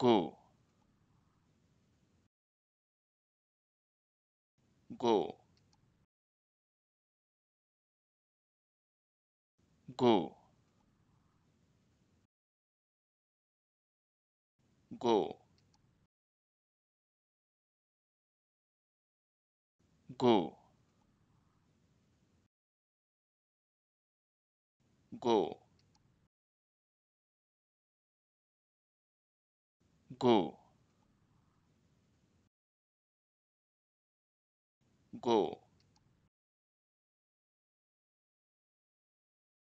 go. Go. Go. Go. Go. Go go go